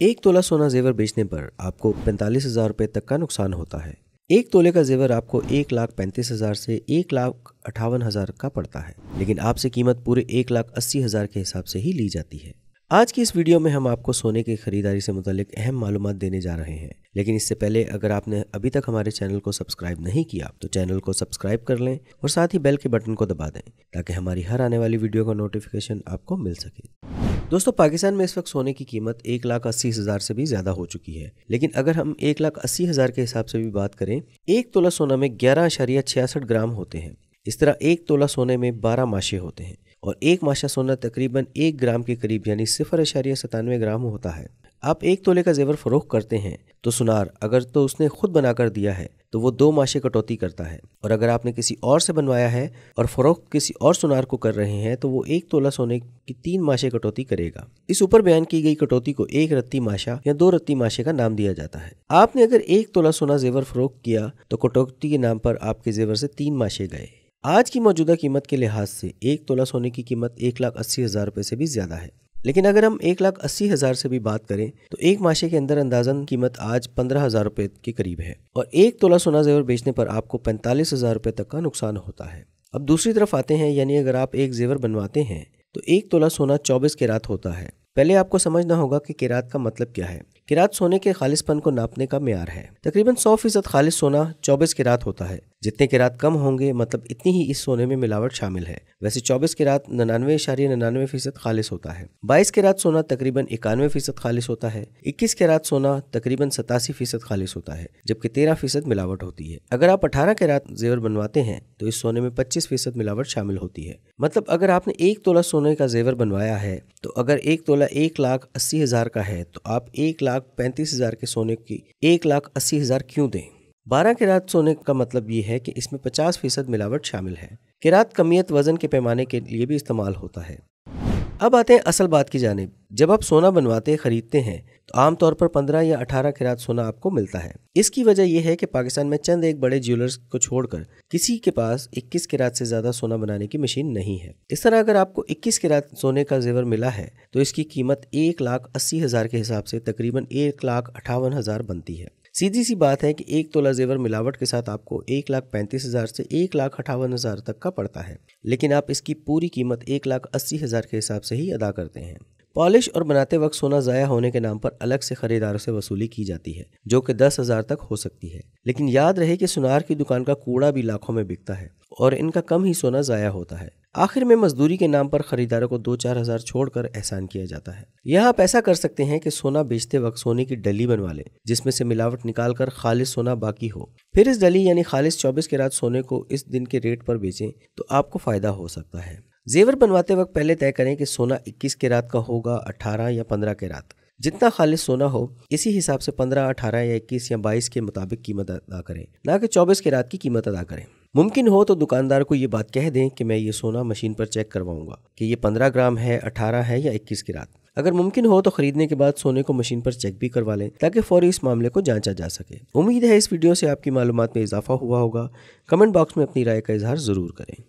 एक तोला सोना जेवर बेचने पर आपको पैंतालीस हज़ार रुपए तक का नुकसान होता है। एक तोले का जेवर आपको एक लाख पैंतीस हज़ार से एक लाख अठावन हज़ार का पड़ता है, लेकिन आपसे कीमत पूरे एक लाख अस्सी हज़ार के हिसाब से ही ली जाती है। आज की इस वीडियो में हम आपको सोने की खरीदारी से मुतलिक अहम मालूम देने जा रहे हैं, लेकिन इससे पहले अगर आपने अभी तक हमारे चैनल को सब्सक्राइब नहीं किया तो चैनल को सब्सक्राइब कर लें और साथ ही बेल के बटन को दबा दें, ताकि हमारी हर आने वाली वीडियो का नोटिफिकेशन आपको मिल सके। दोस्तों, पाकिस्तान में इस वक्त सोने की कीमत एक लाख अस्सी हज़ार से भी ज़्यादा हो चुकी है। लेकिन अगर हम एक लाख अस्सी हज़ार के हिसाब से भी बात करें, एक तोला सोना में ग्यारह अशारिया छियासठ ग्राम होते हैं। इस तरह एक तोला सोने में बारह माशे होते हैं और एक माशा सोना तकरीबन एक ग्राम के करीब, यानी सिफर अशारिया सतानवे ग्राम होता है। आप एक तोले का जेवर फरोख करते हैं तो सुनार, अगर तो उसने खुद बनाकर दिया है तो वो दो माशे कटौती करता है। और अगर आपने किसी और से बनवाया है, और फरोख्त किसी और सुनार को कर रहे हैं तो वो एक तोला सोने की तीन माशे कटौती करेगा। इस ऊपर बयान की गई कटौती को एक रत्ती माशा या दो रत्ती माशे का नाम दिया जाता है। आपने अगर एक तोला सोना जेवर फरोख्त किया तो कटौती के नाम पर आपके जेवर से तीन माशे गए। आज की मौजूदा कीमत के लिहाज से एक तोला सोने की कीमत एक लाख अस्सी हज़ार रुपये से भी ज़्यादा है। लेकिन अगर हम एक लाख अस्सी हज़ार से भी बात करें तो एक माशे के अंदर अंदाजन कीमत आज पंद्रह हज़ार रुपये के करीब है। और एक तोला सोना जेवर बेचने पर आपको पैंतालीस हज़ार रुपये तक का नुकसान होता है। अब दूसरी तरफ़ आते हैं, यानी अगर आप एक जेवर बनवाते हैं तो एक तोला सोना चौबीस के रात होता है। पहले आपको समझना होगा कि किरात का मतलब क्या है। किरात सोने के खालिशपन को नापने का मैार है। तकरीबन 100 फ़ीसद खालिश सोना 24 किरात होता है। जितने किरात कम होंगे मतलब इतनी ही इस सोने में मिलावट शामिल है। वैसे 24 किरात निन्यानवे इशारे निन्यानवे फ़ीसद खालिश होता है। 22 किरात सोना तकरीबन इक्यानवे फ़ीसद खालिश होता है। 21 किरात सोना तकरीबन सतासी फ़ीसद खालिश होता है, जबकि 13 फ़ीसद मिलावट होती है। अगर आप 18 किरात जेवर बनवाते हैं तो इस सोने में 25 फ़ीसद मिलावट शामिल होती है। मतलब अगर आपने एक तोला सोने का जेवर बनवाया है तो अगर एक तोला एक लाख अस्सी हज़ार का है तो आप एक लाख पैंतीस हज़ार के सोने की एक लाख अस्सी हज़ार क्यों दें? बारह किरात सोने का मतलब ये है कि इसमें पचास फ़ीसद मिलावट शामिल है। किरात कमियत वज़न के पैमाने के लिए भी इस्तेमाल होता है। अब आते हैं असल बात की जानब। जब आप सोना बनवाते, खरीदते हैं तो आमतौर पर 15 या 18 किरात सोना आपको मिलता है। इसकी वजह यह है कि पाकिस्तान में चंद एक बड़े ज्वेलर्स को छोड़कर किसी के पास 21 किरात से ज़्यादा सोना बनाने की मशीन नहीं है। इस तरह अगर आपको 21 किरात सोने का जेवर मिला है तो इसकी कीमत एक लाख अस्सी हज़ार के हिसाब से तकरीबन एक लाख अठावन हज़ार बनती है। सीधी सी बात है कि एक तोला जेवर मिलावट के साथ आपको एक लाख पैंतीस हज़ार से एक लाख अठावन हज़ार तक का पड़ता है। लेकिन आप इसकी पूरी कीमत एक लाख अस्सी हज़ार के हिसाब से ही अदा करते हैं। पॉलिश और बनाते वक्त सोना ज़ाया होने के नाम पर अलग से खरीदारों से वसूली की जाती है, जो कि दस हज़ार तक हो सकती है। लेकिन याद रहे कि सुनार की दुकान का कूड़ा भी लाखों में बिकता है, और इनका कम ही सोना ज़ाया होता है। आखिर में मजदूरी के नाम पर खरीदारों को दो चार हज़ार छोड़कर एहसान किया जाता है। यह आप ऐसा कर सकते हैं कि सोना बेचते वक्त सोने की डली बनवा लें, जिसमें से मिलावट निकाल कर खालिश सोना बाकी हो। फिर इस डली यानी खालिश चौबीस के रात सोने को इस दिन के रेट पर बेचें तो आपको फ़ायदा हो सकता है। जेवर बनवाते वक्त पहले तय करें कि सोना इक्कीस के रात का होगा, अठारह या पंद्रह के रात। जितना खालिश सोना हो, इसी हिसाब से पंद्रह, अठारह या इक्कीस या बाईस के मुताबिक कीमत अदा करें। ना कि चौबीस के रात की कीमत अदा करें। मुमकिन हो तो दुकानदार को ये बात कह दें कि मैं ये सोना मशीन पर चेक करवाऊँगा कि ये पंद्रह ग्राम है, अठारह है या इक्कीस की रात। अगर मुमकिन हो तो खरीदने के बाद सोने को मशीन पर चेक भी करवा लें, ताकि फौरी इस मामले को जांचा जा सके। उम्मीद है इस वीडियो से आपकी मालूम में इजाफा हुआ होगा। कमेंट बॉक्स में अपनी राय का इजहार ज़रूर करें।